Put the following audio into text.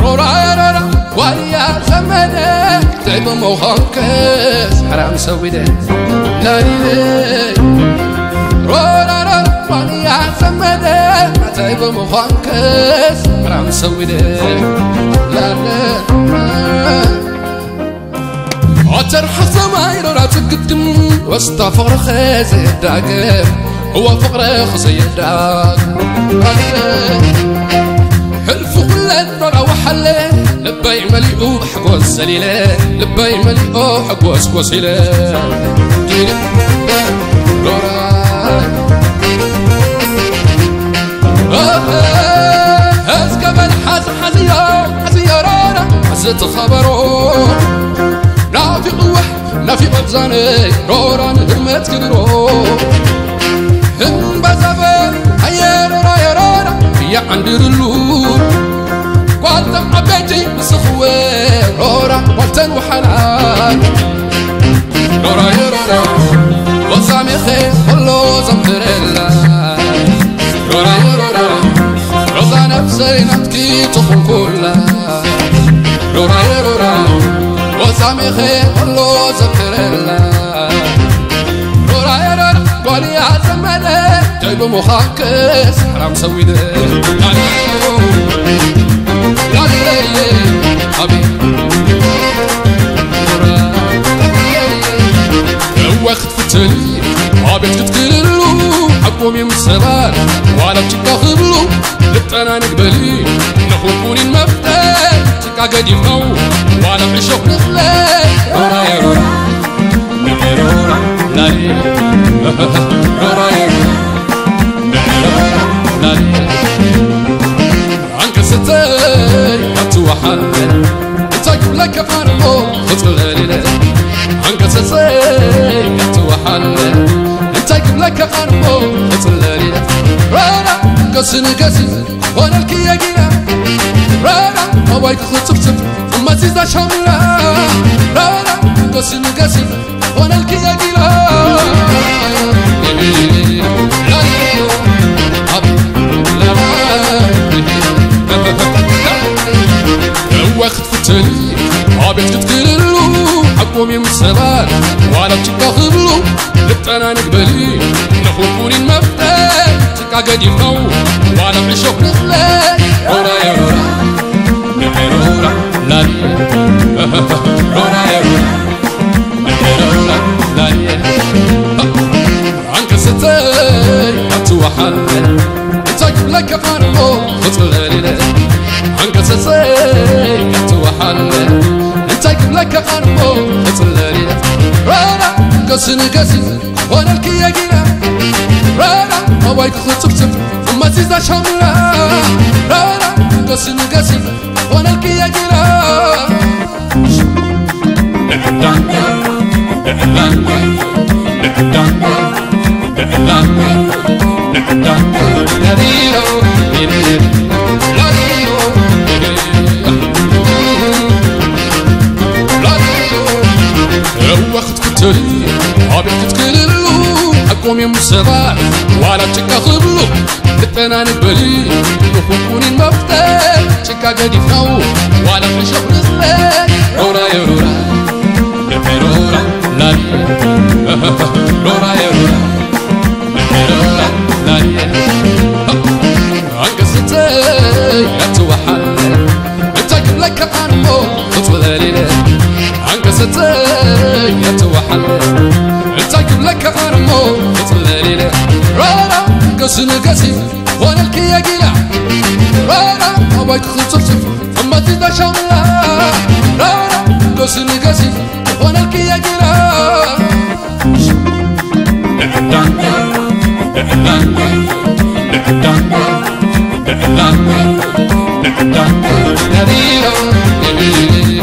روراي رورا ويا زمنك تعب مخنكس حرام سويده لا لي رورا رورا ويا زمنك تعب مخنكس حرام سويده لا لا عتر حسماي رورا تقدم واستغفر خزي الداقم هو فقر خزي الداقم حلف كلن رورا وحله لباي مليئو حقوس سليلة. لباي مليئو حقوس كوسيلة رورا هز قبل حز حزيا حزيا رورا حزت خبرو نافي قوح نافي مبزاني رورا نهمت كبرو هم بزبر. هيا رورا يا رورا يا عندي رلو. والتن وحنان رورا يا رورا وصامي خير كله زمتر الله رورا يا رورا رضا نفسي نبكي تخون كلها رورا يا رورا وصامي خير كله زمتر الله رورا يا رورا قولي زمالة جايب مخاكس حرام سوي وقت فتلي عابت تتكللو حقوم يمسران وأنا بتكا خبلو لبتانا نقبلي نخوكوني المفتاح تكا قديم نو وأنا عشوق نخلي رورا يا رورا رورا لا رورا يا رورا لا عنك ستي أتوحل تقول لك قسن قسن وأنا الكيا جينا رانا هواي خطب سب أما زيزا شاملة. رانا قسن قسن وأنا الكيا جينا وقت فتلي عابت تتكللو حقوم يمسران وأنا بتكا خبلو لبتانا نقبلي نخوكوني المفتاح. تكا قديم قسن قسن وأنا الكيا جينا رانا هوايك خطب تب ثم زيزا شاملة رانا قسن قسن وأنا الكيا جينا وقت كتلي عابد تتكللو حقوم يمسران ولا تشكا خبلو لبنا نقبلي نخوكوني المفتاح تشكا قدي فنو ولا نشوف نزلي رورا يا رورا رورا لا رورا يا رورا رورا لا عنك ستي أتوحل انت قبلك أرمو خطوة ليلة عنك انت قبلك أرمو خطوة ليلة رانا قسن قسم وأنا الكيا قيلة رانا أبايك خطف أما تزدا شاملة رانا قسن قسم وأنا الكيا قيلة Nadiro